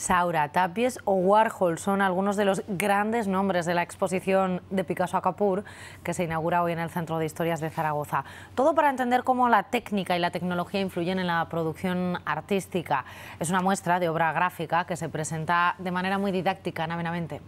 Saura, Tapies o Warhol son algunos de los grandes nombres de la exposición de Picasso a Capur que se inaugura hoy en el Centro de Historias de Zaragoza. Todo para entender cómo la técnica y la tecnología influyen en la producción artística. Es una muestra de obra gráfica que se presenta de manera muy didáctica, amenamente.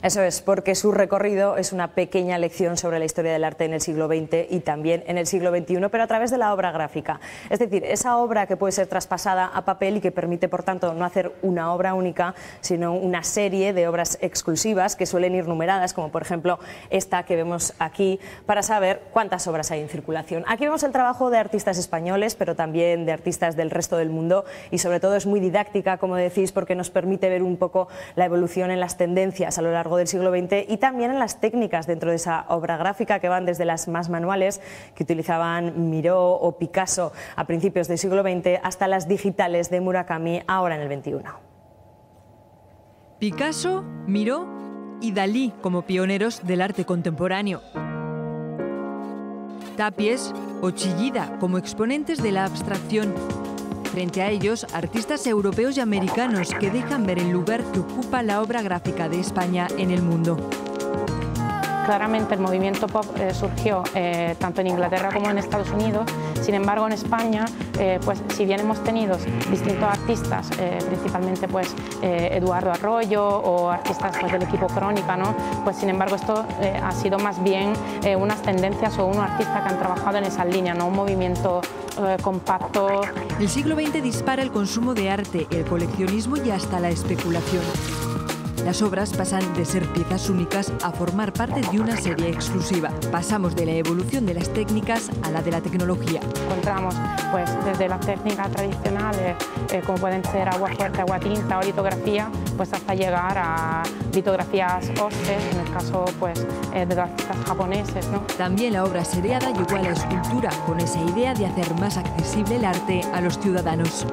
Eso es, porque su recorrido es una pequeña lección sobre la historia del arte en el siglo XX y también en el siglo XXI, pero a través de la obra gráfica. Es decir, esa obra que puede ser traspasada a papel y que permite, por tanto, no hacer una obra única, sino una serie de obras exclusivas que suelen ir numeradas, como por ejemplo esta que vemos aquí, para saber cuántas obras hay en circulación. Aquí vemos el trabajo de artistas españoles, pero también de artistas del resto del mundo y sobre todo es muy didáctica, como decís, porque nos permite ver un poco la evolución en las tendencias a lo largo del siglo XX y también en las técnicas dentro de esa obra gráfica que van desde las más manuales que utilizaban Miró o Picasso a principios del siglo XX hasta las digitales de Murakami ahora en el XXI. Picasso, Miró y Dalí como pioneros del arte contemporáneo. Tapies o Chillida como exponentes de la abstracción Frente a ellos, artistas europeos y americanos que dejan ver el lugar que ocupa la obra gráfica de España en el mundo claramente el movimiento pop eh, surgió eh, tanto en Inglaterra como en Estados Unidos. Sin embargo, en España, eh, pues si bien hemos tenido distintos artistas, principalmente pues Eduardo Arroyo o artistas pues, del equipo Crónica, ¿no? pues sin embargo esto ha sido más bien unas tendencias o unos artistas que han trabajado en esa línea, no un movimiento compacto. El siglo XX dispara el consumo de arte, el coleccionismo y hasta la especulación. Las obras pasan de ser piezas únicas a formar parte de una serie exclusiva. Pasamos de la evolución de las técnicas a la de la tecnología. Encontramos pues, desde las técnicas tradicionales, eh, como pueden ser agua fuerte, agua tinta o litografía, pues hasta llegar a litografías hostes, en el caso pues, eh, de artistas japoneses. ¿no? También la obra seriada llegó a la escultura con esa idea de hacer más accesible el arte a los ciudadanos.